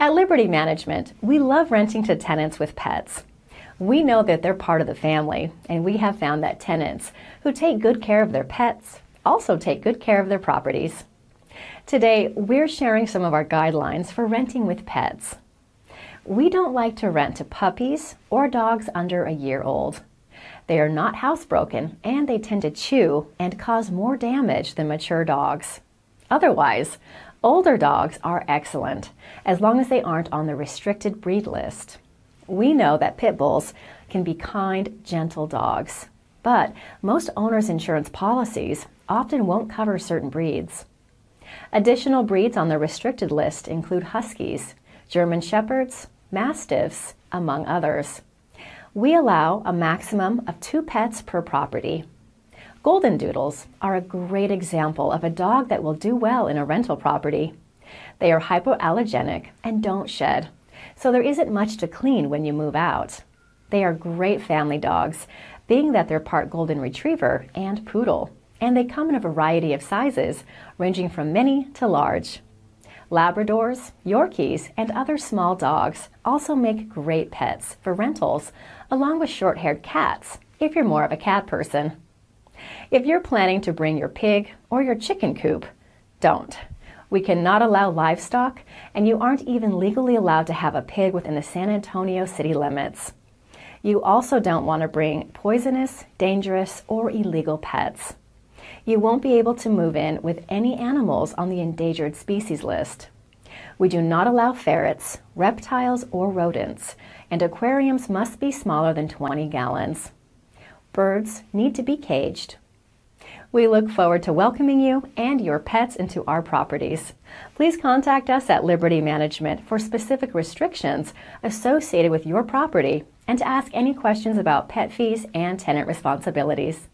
At Liberty Management, we love renting to tenants with pets. We know that they're part of the family, and we have found that tenants who take good care of their pets also take good care of their properties. Today, we're sharing some of our guidelines for renting with pets. We don't like to rent to puppies or dogs under a year old. They are not housebroken and they tend to chew and cause more damage than mature dogs. Otherwise, older dogs are excellent as long as they aren't on the restricted breed list. We know that pit bulls can be kind, gentle dogs, but most owners' insurance policies often won't cover certain breeds. Additional breeds on the restricted list include Huskies, German Shepherds, Mastiffs, among others. We allow a maximum of two pets per property. Golden Doodles are a great example of a dog that will do well in a rental property. They are hypoallergenic and don't shed, so there isn't much to clean when you move out. They are great family dogs, being that they're part Golden Retriever and Poodle, and they come in a variety of sizes, ranging from mini to large. Labradors, Yorkies, and other small dogs also make great pets for rentals, along with short haired cats if you're more of a cat person. If you're planning to bring your pig or your chicken coop, don't. We cannot allow livestock, and you aren't even legally allowed to have a pig within the San Antonio city limits. You also don't want to bring poisonous, dangerous, or illegal pets you won't be able to move in with any animals on the endangered species list. We do not allow ferrets, reptiles, or rodents, and aquariums must be smaller than 20 gallons. Birds need to be caged. We look forward to welcoming you and your pets into our properties. Please contact us at Liberty Management for specific restrictions associated with your property and to ask any questions about pet fees and tenant responsibilities.